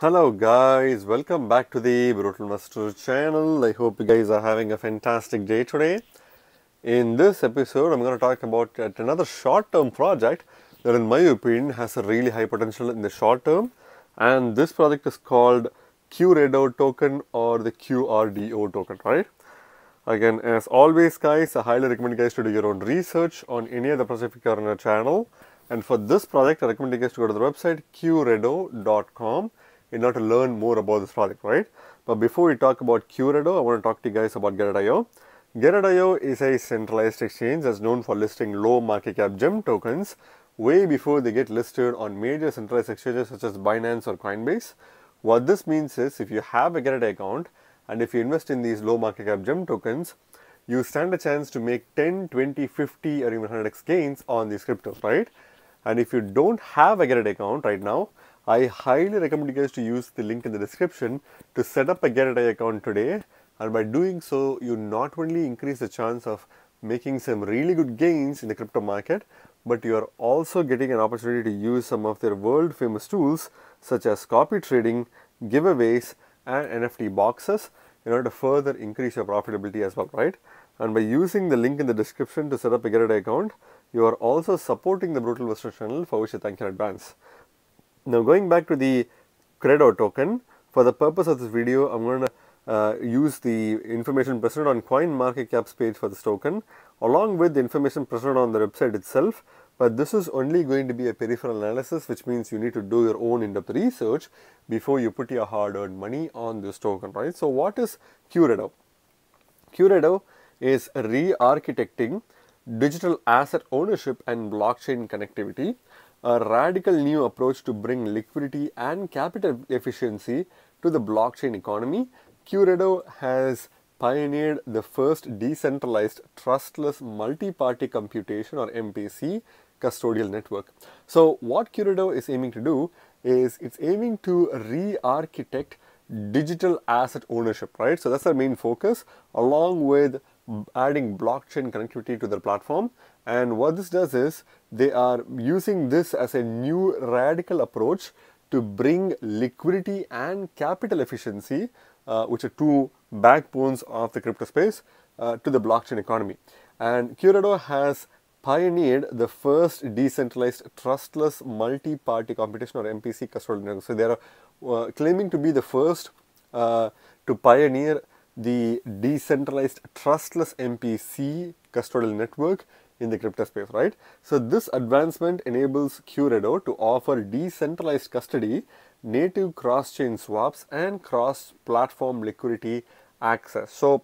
Hello guys, welcome back to the Brutal Master channel. I hope you guys are having a fantastic day today. In this episode, I'm going to talk about another short-term project that in my opinion has a really high potential in the short term and this project is called Qredo token or the QRDO token, right? Again, as always guys, I highly recommend you guys to do your own research on any of the project on our channel. And for this project, I recommend you guys to go to the website qredo.com in order to learn more about this product, right? But before we talk about Qredo, I want to talk to you guys about Gate.io. Gate.io is a centralized exchange that's known for listing low market cap gem tokens way before they get listed on major centralized exchanges such as Binance or Coinbase. What this means is if you have a Gate.io account and if you invest in these low market cap gem tokens, you stand a chance to make 10, 20, 50 or even 100x gains on these cryptos, right? And if you don't have a Gate.io account right now, I highly recommend you guys to use the link in the description to set up a Gate.io account today. And by doing so, you not only increase the chance of making some really good gains in the crypto market, but you are also getting an opportunity to use some of their world famous tools such as copy trading, giveaways, and NFT boxes in order to further increase your profitability as well, right? And by using the link in the description to set up a Gate account, you are also supporting the Brutal Investor channel for which I thank you in advance. Now going back to the Qredo token, for the purpose of this video, I'm going to uh, use the information presented on CoinMarketCap's page for this token along with the information presented on the website itself. But this is only going to be a peripheral analysis which means you need to do your own in-depth research before you put your hard-earned money on this token right? So what is Qredo Qredo is re-architecting digital asset ownership and blockchain connectivity a radical new approach to bring liquidity and capital efficiency to the blockchain economy Qredo has pioneered the first decentralized trustless multi-party computation or MPC custodial network. So what Qredo is aiming to do is it's aiming to re-architect digital asset ownership, right? So that's our main focus along with adding blockchain connectivity to their platform. And what this does is they are using this as a new radical approach to bring liquidity and capital efficiency uh, which are two backbones of the crypto space uh, to the blockchain economy. And Qredo has pioneered the first decentralized trustless multi-party computation or MPC custodial network. So they are uh, claiming to be the first uh, to pioneer the decentralized trustless MPC custodial network in the crypto space, right? So this advancement enables Qredo to offer decentralized custody native cross-chain swaps and cross-platform liquidity access. So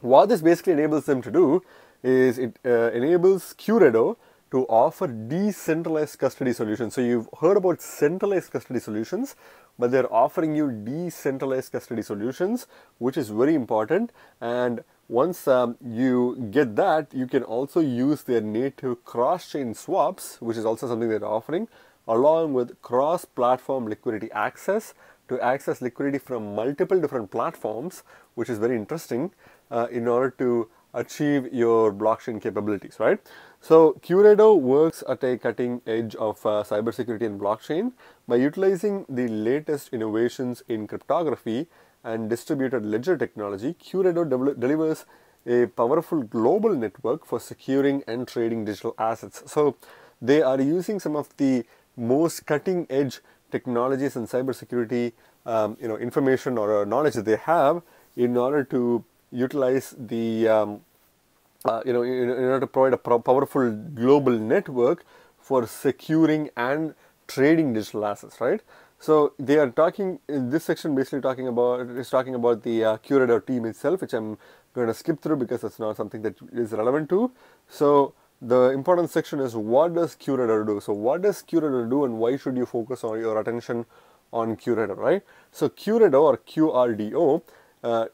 what this basically enables them to do is it uh, enables Qredo to offer decentralized custody solutions. So you've heard about centralized custody solutions, but they're offering you decentralized custody solutions, which is very important. And once um, you get that, you can also use their native cross-chain swaps, which is also something they're offering, along with cross-platform liquidity access to access liquidity from multiple different platforms, which is very interesting uh, in order to achieve your blockchain capabilities, right? So Qredo works at a cutting edge of uh, cybersecurity and blockchain by utilizing the latest innovations in cryptography and distributed ledger technology. Qredo de delivers a powerful global network for securing and trading digital assets. So they are using some of the most cutting edge technologies and cybersecurity um, you know, information or uh, knowledge that they have in order to utilize the, um, uh, you know, in, in, order to provide a powerful global network for securing and trading digital assets, right? So they are talking in this section basically talking about is talking about the uh, Qredo team itself, which I'm going to skip through because it's not something that is relevant to. So the important section is what does Qredo do? So what does Qredo do and why should you focus on your attention on Qredo right? So Qredo or QRDO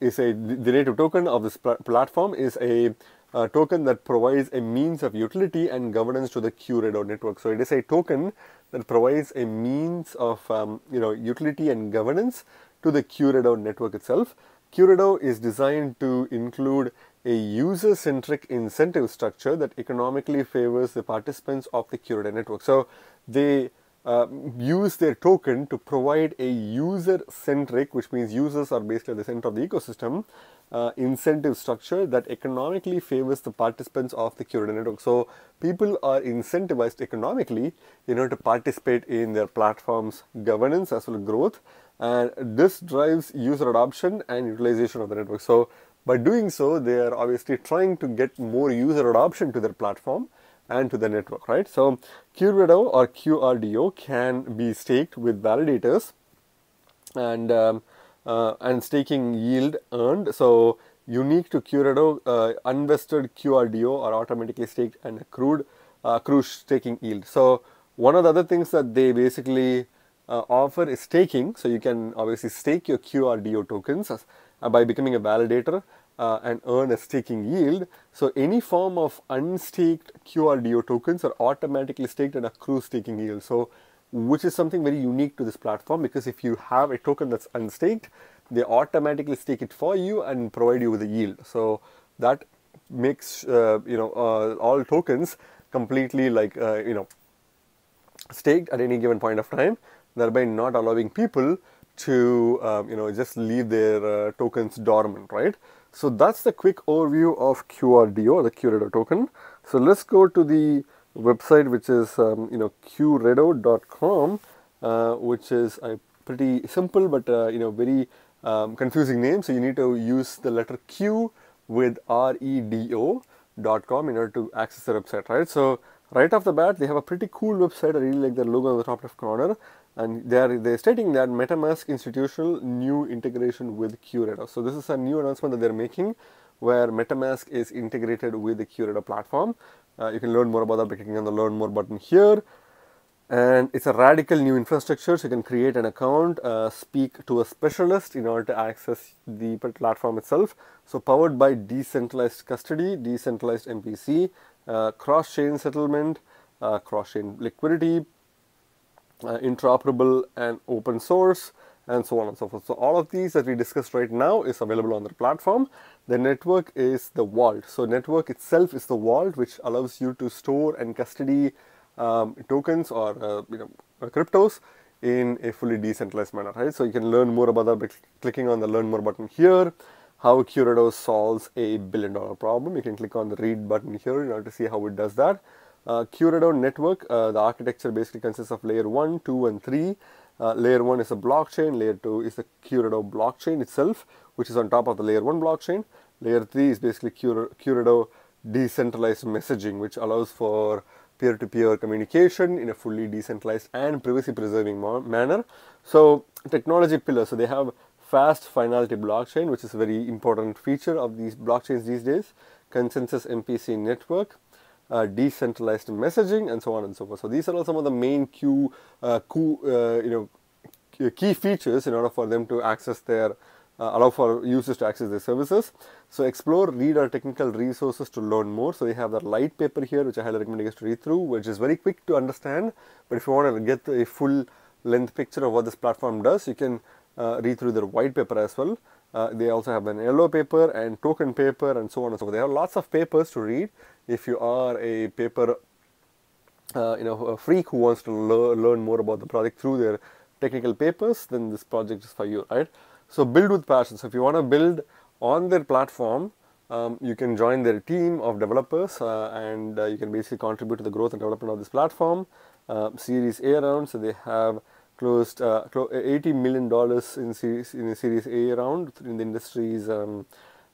is a the native token of this pl platform is a uh, token that provides a means of utility and governance to the Qredo network. So it is a token that provides a means of um, you know utility and governance to the Qredo network itself. Qredo is designed to include a user-centric incentive structure that economically favors the participants of the Qredo network. So they uh, use their token to provide a user-centric, which means users are basically at the center of the ecosystem, uh, incentive structure that economically favors the participants of the curated network. So people are incentivized economically in order to participate in their platform's governance as well as growth. And this drives user adoption and utilization of the network. So by doing so, they are obviously trying to get more user adoption to their platform and to the network, right? So QRedo or QRDO can be staked with validators and um, uh, and staking yield earned. So unique to QRedo, uh, unvested QRDO are automatically staked and accrued uh, accrued staking yield. So one of the other things that they basically uh, offer is staking. So you can obviously stake your QRDO tokens as, uh, by becoming a validator uh, and earn a staking yield. So any form of unstaked QRDO tokens are automatically staked and accrue staking yield. So which is something very unique to this platform because if you have a token that's unstaked, they automatically stake it for you and provide you with a yield. So that makes uh, you know uh, all tokens completely like uh, you know staked at any given point of time, thereby not allowing people to um, you know just leave their uh, tokens dormant, right? So that's the quick overview of QRDO, or the QRedo token. So let's go to the website, which is um, you know qredo.com, uh, which is a pretty simple but uh, you know very um, confusing name. So you need to use the letter Q with redo.com in order to access the website, right? So right off the bat, they have a pretty cool website. I really like their logo on the top left corner and they are they're stating that MetaMask institutional new integration with Qredo So this is a new announcement that they're making where MetaMask is integrated with the Qredo platform. Uh, you can learn more about that by clicking on the learn more button here. And it's a radical new infrastructure, so you can create an account, uh, speak to a specialist in order to access the platform itself. So powered by decentralized custody, decentralized MPC, uh, cross-chain settlement, uh, cross-chain liquidity, uh, interoperable and open source and so on and so forth. So all of these that we discussed right now is available on the platform. The network is the vault. So network itself is the vault which allows you to store and custody um, tokens or uh, you know cryptos in a fully decentralized manner, right? So you can learn more about that by clicking on the learn more button here. How QRedo solves a billion dollar problem. You can click on the read button here in order to see how it does that. Uh, QRedo network, uh, the architecture basically consists of layer 1, 2 and 3. Uh, layer 1 is a blockchain, layer 2 is the QRedo blockchain itself, which is on top of the layer 1 blockchain. Layer 3 is basically QRedo decentralized messaging, which allows for peer-to-peer -peer communication in a fully decentralized and privacy-preserving manner. So technology pillars, so they have fast finality blockchain, which is a very important feature of these blockchains these days, consensus MPC network, uh, decentralized messaging and so on and so forth. So these are all some of the main Q, uh, Q uh, you know, key features in order for them to access their, uh, allow for users to access their services. So explore, read our technical resources to learn more. So they have that light paper here, which I highly recommend you guys to read through, which is very quick to understand. But if you want to get a full length picture of what this platform does, you can read through their white paper as well. Uh, they also have an yellow paper and token paper and so on and so forth. They have lots of papers to read if you are a paper uh, you know a freak who wants to lear learn more about the project through their technical papers then this project is for you right so build with passion so if you want to build on their platform um, you can join their team of developers uh, and uh, you can basically contribute to the growth and development of this platform uh, series a round so they have closed uh, 80 million dollars in series in a series a round in the industry's um,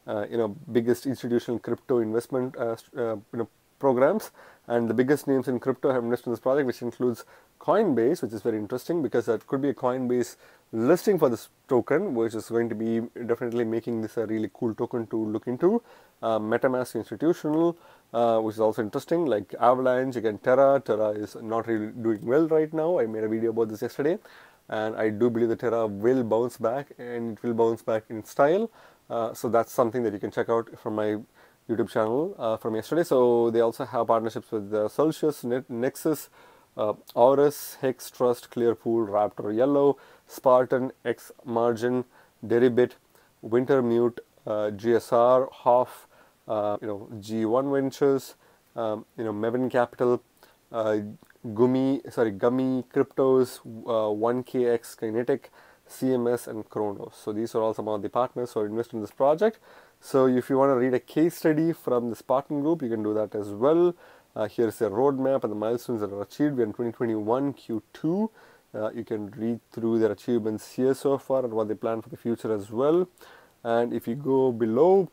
uh, you know biggest institutional crypto investment uh, uh, you know programs. And the biggest names in crypto have invested in this project which includes Coinbase which is very interesting because that could be a Coinbase listing for this token which is going to be definitely making this a really cool token to look into. Uh, MetaMask institutional uh, which is also interesting like Avalanche again Terra. Terra is not really doing well right now. I made a video about this yesterday and I do believe the Terra will bounce back and it will bounce back in style. Uh, so that's something that you can check out from my YouTube channel uh, from yesterday. So they also have partnerships with uh, Celsius, Net Nexus, uh, Hex Trust, Clearpool, Raptor Yellow, Spartan, X Margin, Deribit, Wintermute, uh, GSR, Hoff, uh, you know G1 Ventures, um, you know Mevin Capital, Gummy, sorry, Gummy, Cryptos, uh, 1KX, Kinetic, CMS, and Kronos. So these are all some of the partners who are invested in this project. So if you want to read a case study from the Spartan group, you can do that as well. Uh, here's a roadmap and the milestones that are achieved. We're in 2021 Q2. Uh, you can read through their achievements here so far and what they plan for the future as well. And if you go below,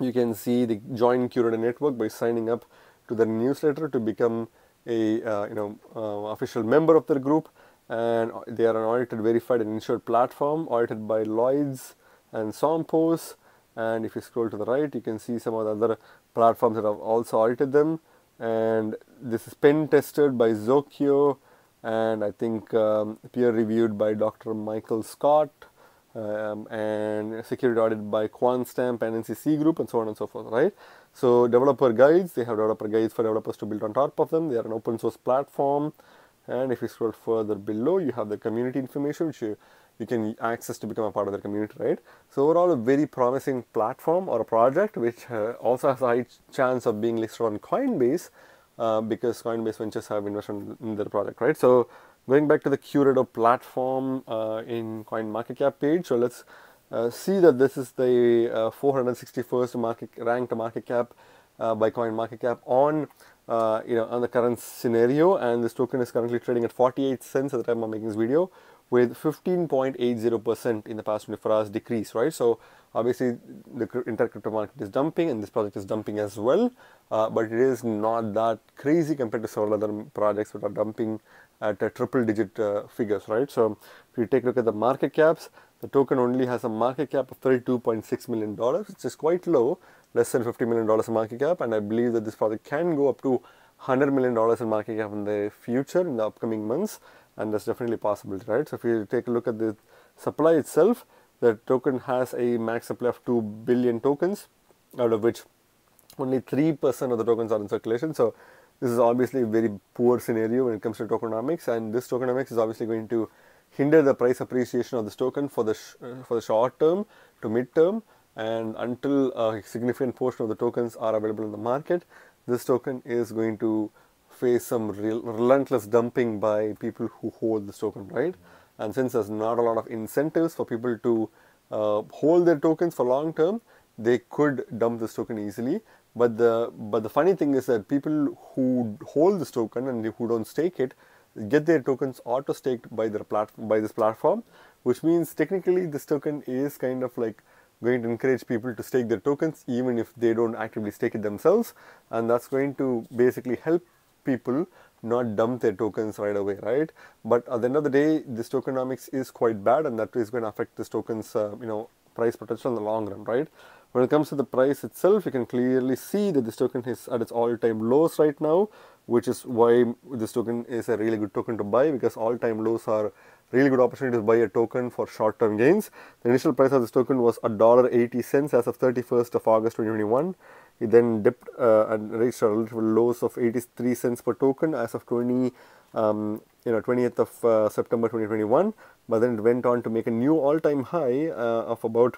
you can see the join Qredo network by signing up to their newsletter to become a uh, you know uh, official member of their group. And they are an audited verified and insured platform audited by Lloyds and Sompos and if you scroll to the right you can see some of the other platforms that have also audited them. And this is pen tested by Zokyo and I think um, peer reviewed by Dr. Michael Scott um, and security audited by QuantStamp and NCC Group and so on and so forth, right? So developer guides, they have developer guides for developers to build on top of them. They are an open source platform. And if you scroll further below, you have the community information which you, you can access to become a part of the community, right? So overall, a very promising platform or a project which uh, also has a high chance of being listed on Coinbase uh, because Coinbase Ventures have invested in their product, right? So going back to the Qredo platform uh, in CoinMarketCap page, so let's uh, see that this is the uh, 461st market ranked market cap uh, by CoinMarketCap on uh, you know on the current scenario, and this token is currently trading at 48 cents at the time of making this video, with 15.80% in the past 24 hours decrease, right? So obviously the entire crypto market is dumping, and this project is dumping as well, uh, but it is not that crazy compared to several other projects that are dumping at a triple digit uh, figures, right? So if you take a look at the market caps, the token only has a market cap of $32.6 million, which is quite low, less than $50 million in market cap. And I believe that this project can go up to $100 million in market cap in the future, in the upcoming months. And that's definitely possible, right? So if you take a look at the supply itself, the token has a max supply of 2 billion tokens, out of which only 3% of the tokens are in circulation. So this is obviously a very poor scenario when it comes to tokenomics, and this tokenomics is obviously going to hinder the price appreciation of this token for the uh, for the short term to mid term, and until a significant portion of the tokens are available in the market, this token is going to face some real, relentless dumping by people who hold this token, right? And since there's not a lot of incentives for people to uh, hold their tokens for long term, they could dump this token easily. But the but the funny thing is that people who hold this token and who don't stake it get their tokens auto staked by their platform by this platform, which means technically this token is kind of like going to encourage people to stake their tokens even if they don't actively stake it themselves, and that's going to basically help people not dump their tokens right away, right? But at the end of the day, this tokenomics is quite bad, and that is going to affect this token's uh, you know price potential in the long run, right? When it comes to the price itself, you can clearly see that this token is at its all-time lows right now, which is why this token is a really good token to buy because all-time lows are really good opportunity to buy a token for short-term gains. The initial price of this token was $1.80 as of 31st of August 2021. It then dipped uh, and reached a relative lows of 83 cents per token as of 20 um, you know 20th of uh, September 2021 but then it went on to make a new all-time high uh, of about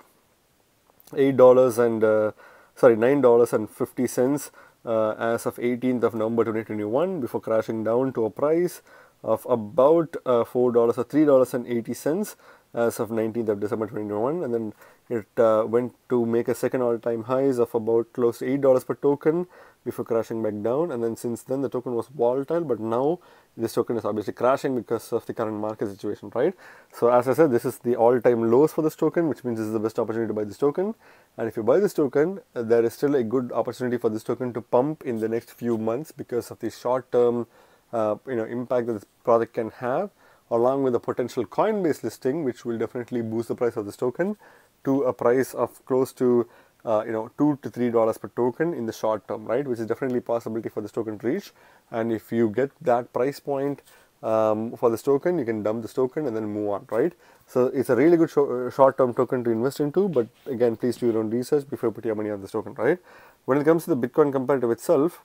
eight dollars and uh, sorry nine dollars and fifty cents uh, as of 18th of November 2021 before crashing down to a price of about four dollars or three dollars and eighty cents as of 19th of December 2021 and then it uh, went to make a second all-time highs of about close to eight dollars per token before crashing back down. And then since then the token was volatile but now this token is obviously crashing because of the current market situation right? So as i said this is the all-time lows for this token which means this is the best opportunity to buy this token. And if you buy this token uh, there is still a good opportunity for this token to pump in the next few months because of the short-term uh, you know impact that this product can have along with the potential coinbase listing which will definitely boost the price of this token to a price of close to uh, you know two to three dollars per token in the short term right? Which is definitely a possibility for this token to reach. And if you get that price point um, for this token you can dump this token and then move on right? So it's a really good sh uh, short term token to invest into but again please do your own research before you put your money on this token right? When it comes to the bitcoin comparative itself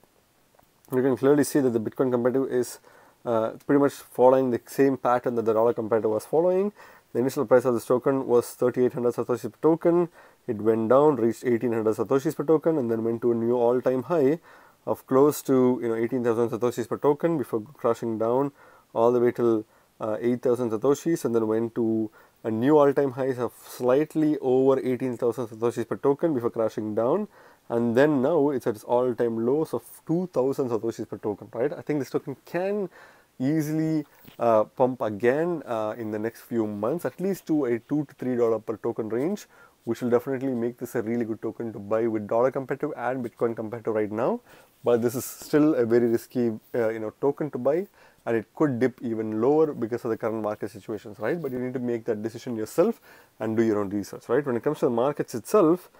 you can clearly see that the bitcoin comparative is uh, pretty much following the same pattern that the dollar comparative was following the initial price of this token was 3800 satoshis per token. It went down, reached 1800 satoshis per token, and then went to a new all-time high of close to you know 18,000 satoshis per token before crashing down all the way till uh, 8,000 satoshis and then went to a new all-time highs of slightly over 18,000 satoshis per token before crashing down and then now it's at its all-time lows of 2,000 satoshis per token right I think this token can easily uh, pump again uh, in the next few months at least to a 2 to 3 dollar per token range which will definitely make this a really good token to buy with dollar competitive and bitcoin competitive right now. But this is still a very risky uh, you know token to buy and it could dip even lower because of the current market situations right? But you need to make that decision yourself and do your own research right? When it comes to the markets itself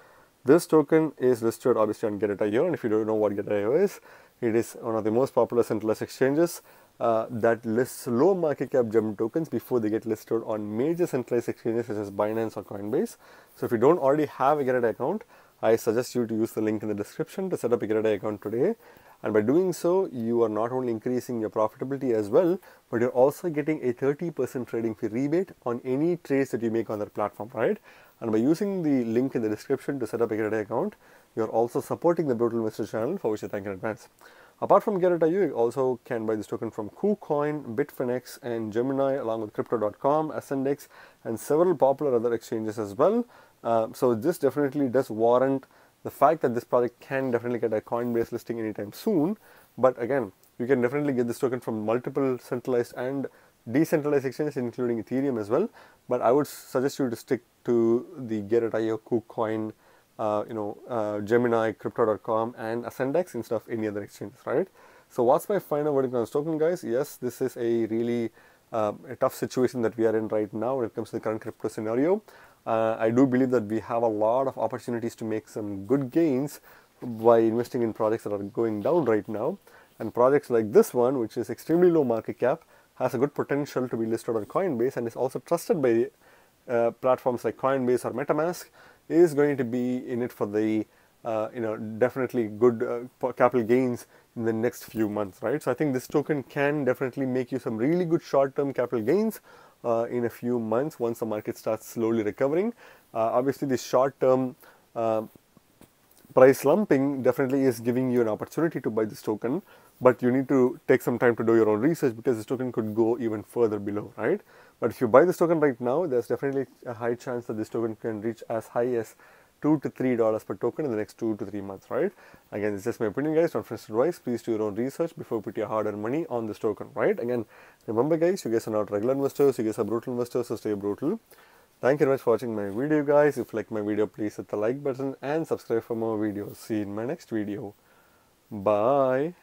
this token is listed obviously on Gate.io and if you don't know what Gate.io is it is one of the most popular centralized exchanges uh, that lists low market cap gem tokens before they get listed on major centralized exchanges such as Binance or Coinbase. So if you don't already have a Gate.io account, I suggest you to use the link in the description to set up a Gate.io account today. And by doing so, you are not only increasing your profitability as well, but you're also getting a 30% trading fee rebate on any trades that you make on that platform, right? And by using the link in the description to set up a Gate.io account, you're also supporting the Brutal Investor channel for which I thank in advance. Apart from Gate.io, you also can buy this token from KuCoin, Bitfinex, and Gemini, along with Crypto.com, Ascendex, and several popular other exchanges as well. Uh, so this definitely does warrant the fact that this project can definitely get a Coinbase listing anytime soon. But again, you can definitely get this token from multiple centralized and decentralized exchanges, including Ethereum as well. But I would suggest you to stick to the Gate.io, KuCoin, uh, you know, uh, Gemini, Crypto.com, and Ascendex instead of any other exchanges, right? So what's my final verdict on this token, guys? Yes, this is a really uh, a tough situation that we are in right now when it comes to the current crypto scenario. Uh, I do believe that we have a lot of opportunities to make some good gains by investing in projects that are going down right now. And projects like this one, which is extremely low market cap, has a good potential to be listed on Coinbase and is also trusted by uh, platforms like Coinbase or MetaMask, is going to be in it for the uh, you know definitely good uh, capital gains in the next few months, right? So I think this token can definitely make you some really good short-term capital gains uh, in a few months once the market starts slowly recovering. Uh, obviously, the short-term uh, price lumping definitely is giving you an opportunity to buy this token, but you need to take some time to do your own research because this token could go even further below, right? But if you buy this token right now, there's definitely a high chance that this token can reach as high as two to three dollars per token in the next two to three months, right? Again, it's just my opinion, guys. Not friends advice. Please do your own research before you put your hard-earned money on this token, right? Again, remember, guys, you guys are not regular investors. You guys are brutal investors, so stay brutal. Thank you very much for watching my video, guys. If you like my video, please hit the like button and subscribe for more videos. See you in my next video. Bye.